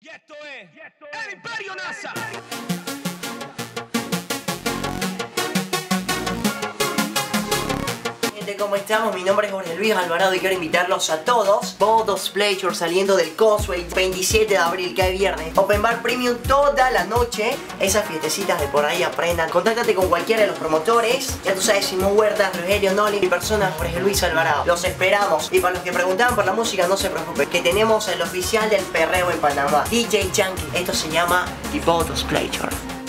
Y esto es el Imperio NASA. ¿Cómo estamos? Mi nombre es Jorge Luis Alvarado y quiero invitarlos a todos. Bodos Pleasure saliendo del Causeway 27 de abril, que es viernes. Open Bar Premium toda la noche. Esas fiestecitas de por ahí aprendan. Contáctate con cualquiera de los promotores. Ya tú sabes, Simón Huerta, Rogelio Noli, mi persona Jorge Luis Alvarado. Los esperamos. Y para los que preguntaban por la música, no se preocupen. Que tenemos el oficial del perreo en Panamá. DJ Junkie. Esto se llama The Bodos Pleasure.